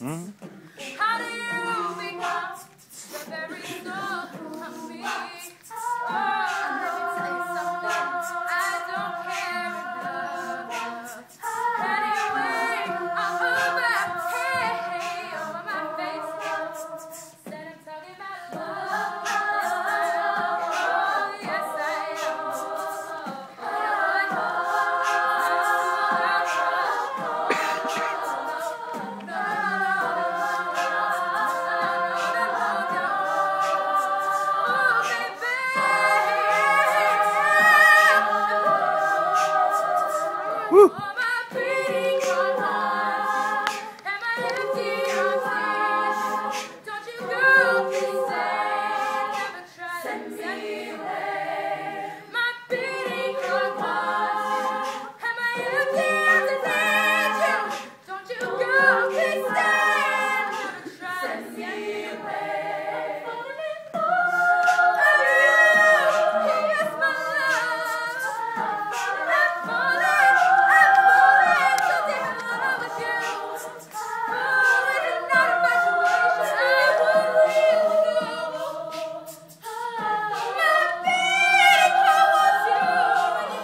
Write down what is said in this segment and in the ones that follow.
Mm. Woo.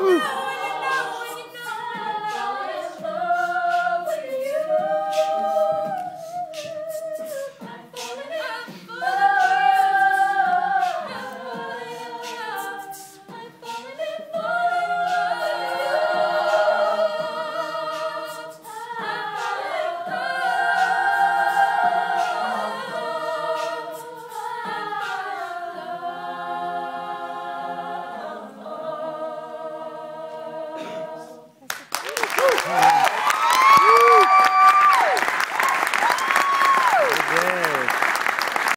Ooh.